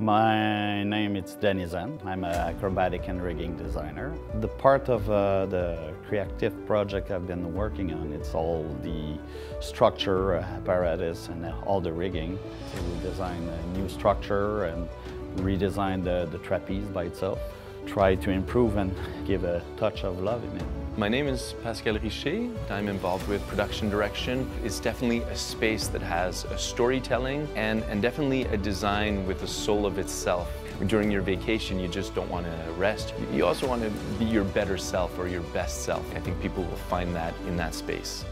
My name is Danny Zen. I'm an acrobatic and rigging designer. The part of uh, the CREACTIVE project I've been working on, it's all the structure, uh, apparatus, and all the rigging. So we design a new structure and redesign the, the trapeze by itself. Try to improve and give a touch of love in it. My name is Pascal Richer. I'm involved with production direction. It's definitely a space that has a storytelling and, and definitely a design with a soul of itself. During your vacation, you just don't want to rest. You also want to be your better self or your best self. I think people will find that in that space.